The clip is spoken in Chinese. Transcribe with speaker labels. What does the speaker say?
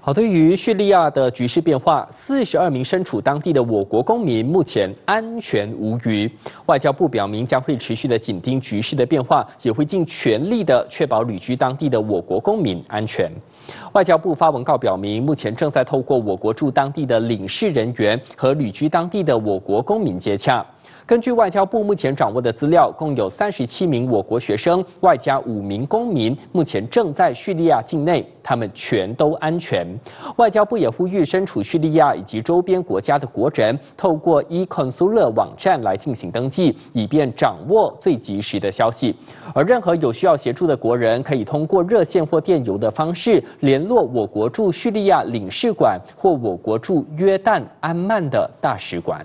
Speaker 1: 好，对于叙利亚的局势变化，四十二名身处当地的我国公民目前安全无虞。外交部表明将会持续的紧盯局势的变化，也会尽全力的确保旅居当地的我国公民安全。外交部发文告表明，目前正在透过我国驻当地的领事人员和旅居当地的我国公民接洽。根据外交部目前掌握的资料，共有三十七名我国学生，外加五名公民，目前正在叙利亚境内，他们全都安全。外交部也呼吁身处叙利亚以及周边国家的国人，透过 eConsular 网站来进行登记，以便掌握最及时的消息。而任何有需要协助的国人，可以通过热线或电邮的方式联络我国驻叙利亚领事馆或我国驻约旦安曼的大使馆。